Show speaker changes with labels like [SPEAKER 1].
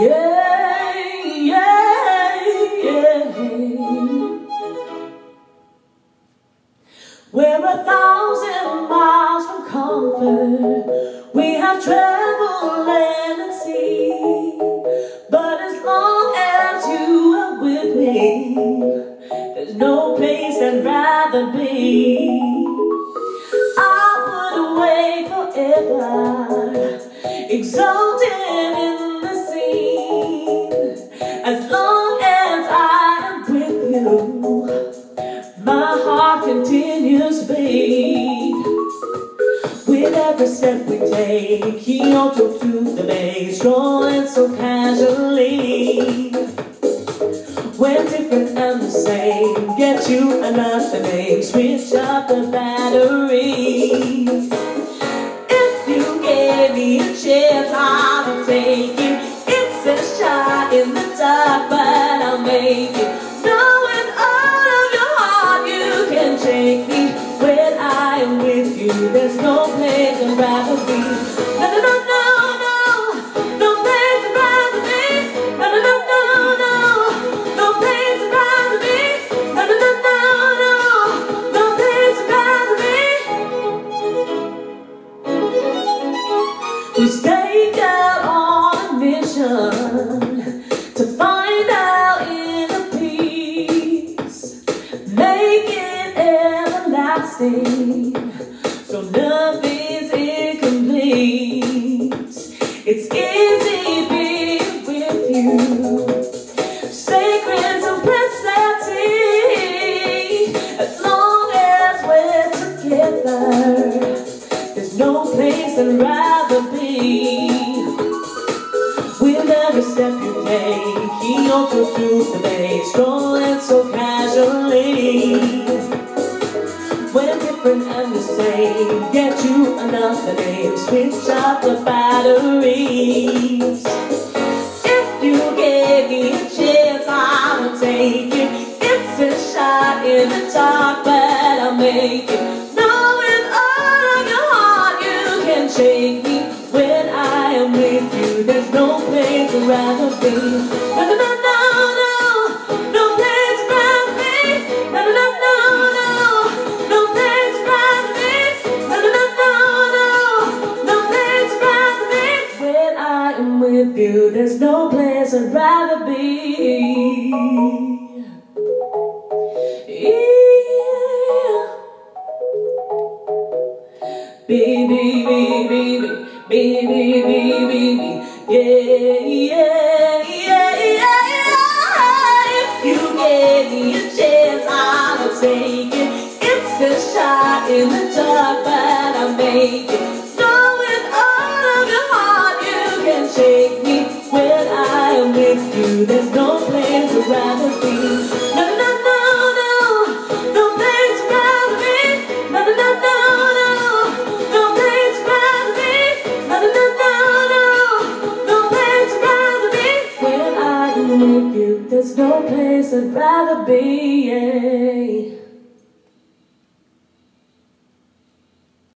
[SPEAKER 1] Yeah, yeah, yeah. We're a thousand miles from comfort. We have traveled land and sea. But as long as you are with me, there's no place I'd rather be. I'll put forever, exalted in. As long as I am with you, my heart continues beat. With every step we take, Kyoto to the bay, strolling so casually. We're different and the same, get you another name, switch up the batteries. If you gave me a chance, I would take place I'd It's easy being with you, sacred simplicity, as long as we're together. There's no place I'd rather be. With every step you take, Kyoto to the bay, strolling so casually. We're different and the same, get you another name, switch out the batteries. If you gave me a chance, I would take it. It's a shot in the dark, but I'll make it. Knowing all of your heart, you can shake me when I am with you. There's no place I'd rather be. I am with you, there's no place I'd rather be. Yeah. Baby, baby, baby, baby, baby, baby, yeah. If you me a chance, I take it. It's a shot in the dark, but it. There's no place I'd rather be. Yeah.